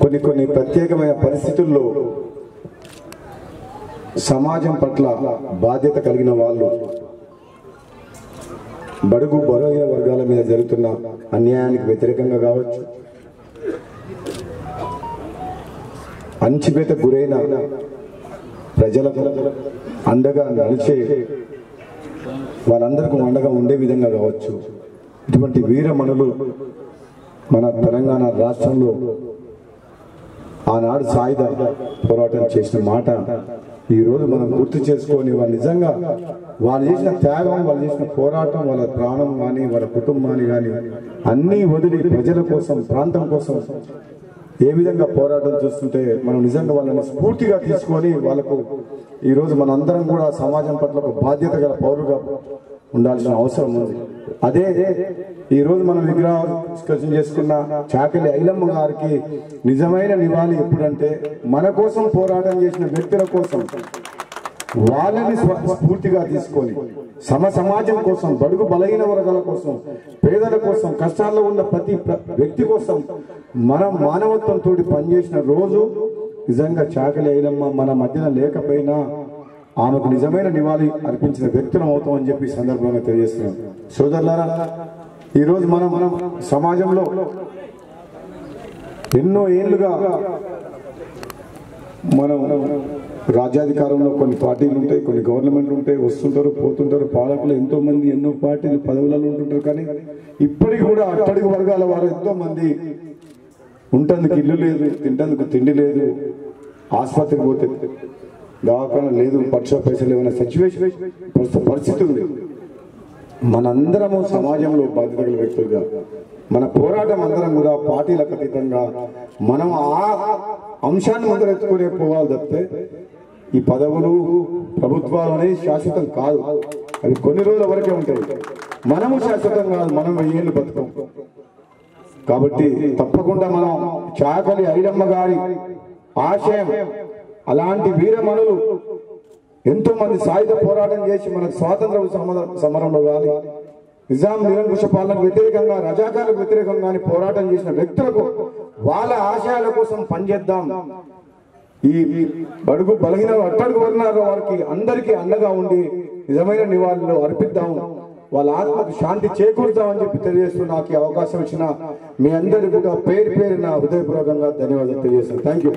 కొన్ని కొన్ని ప్రత్యేకమైన పరిస్థితుల్లో సమాజం పట్ల బాధ్యత కలిగిన వాళ్ళు బడుగు బలహీన వర్గాల మీద జరుగుతున్న అన్యాయానికి వ్యతిరేకంగా కావచ్చు. అంచిపేత గురైన ప్రజలకు అండగా నడిచే వాళ్ళందరికీ అండగా ఉండే విధంగా కావచ్చు. ఇటువంటి వీరమణులు మన తెలంగాణ రాష్ట్రంలో ఆనాడు సాయుధ పోరాటం చేసిన మాట ఈరోజు మనం గుర్తు చేసుకొని వాళ్ళు నిజంగా వాళ్ళు చేసిన త్యాగం వాళ్ళు చేసిన పోరాటం వాళ్ళ ప్రాణం కానీ వాళ్ళ కుటుంబాన్ని కానీ అన్నీ వదిలి ప్రజల కోసం ప్రాంతం కోసం ఏ విధంగా పోరాటం చూస్తుంటే మనం నిజంగా వాళ్ళని స్ఫూర్తిగా తీసుకొని వాళ్ళకు ఈరోజు మనందరం కూడా సమాజం పట్ల ఒక బాధ్యత గల పౌరుగా ఉండాల్సిన అవసరం ఉంది. అదే ఈరోజు మనం విగ్రహం డిస్కషన్ చేసుకున్న చాకలి ఐలమ్మ గారికి నిజమైన నివాళి ఎప్పుడంటే మన కోసం పోరాటం చేసిన వ్యక్తుల కోసం. వాళ్ళని స్ఫూర్తిగా తీసుకొని సమ సమాజం కోసం బడుగు బలహీన వర్గాల కోసం పేదల కోసం కష్టాల్లో ఉన్న ప్రతి వ్యక్తి కోసం మనం మానవత్వంతో పనిచేసిన రోజు నిజంగా చాకలి ఐలమ్మ మన మధ్యన లేకపోయినా ఆమెకు నిజమైన నివాళి అర్పించిన వ్యక్తులం అవుతామని చెప్పి సందర్భంగా తెలియజేస్తున్నాం సోదరులారా ఈరోజు మనం మనం సమాజంలో ఎన్నో ఏళ్ళుగా మనం రాజ్యాధికారంలో కొన్ని పార్టీలు ఉంటాయి కొన్ని గవర్నమెంట్లు ఉంటాయి వస్తుంటారు పోతుంటారు పాలకులు ఎంతో మంది ఎన్నో పార్టీలు పదవులలో ఉంటుంటారు కానీ ఇప్పటికి కూడా అట్టడుగు వర్గాల వారు ఎంతో మంది ఉంటందుకు ఇల్లు లేదు తింటందుకు తిండి లేదు ఆసుపత్రికి పోతే దవాఖాన లేదు పక్ష పైసలు ఏమైనా సిచ్యువేషన్ ప్రస్తుత పరిస్థితి ఉంది. మనందరము సమాజంలో బాధ్యత గల వ్యక్తులుగా మన పోరాటం అందరం కూడా పార్టీలకు అతీతంగా మనం ఆ అంశాన్ని ముందరెత్తుకునే పోవాలి తప్పితే ఈ పదవులు ప్రభుత్వాలు అనేది శాశ్వతం కాదు. అవి కొన్ని రోజుల వరకే ఉంటాయి. మనము శాశ్వతం కాదు మనం వెయ్యేళ్ళు బతుకం. కాబట్టి తప్పకుండా మనం చాకలి ఐరమ్మ గారి ఆశయం అలాంటి వీరమణులు ఎంతో మంది సాయుధ పోరాటం చేసి మనకు స్వాతంత్ర సమరంలో కానీ నిజాం నిరంకుశ పాలనకు వ్యతిరేకంగా రజాకాలకు వ్యతిరేకంగా పోరాటం చేసిన వ్యక్తులకు వాళ్ళ ఆశయాల కోసం పనిచేద్దాం. ఈ బడుగు బలగిన అట్టడుగు వర్ణాల వారికి అందరికీ అండగా ఉండి నిజమైన నివాళులు అర్పిద్దాం. వాళ్ళ ఆత్మకు శాంతి చేకూరుతామని చెప్పి తెలియజేస్తూ నాకు ఈ అవకాశం ఇచ్చిన మీ అందరికీ కూడా పేరు పేరున హృదయపూర్వకంగా ధన్యవాదాలు తెలియజేస్తాను. Thank you